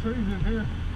trees in here.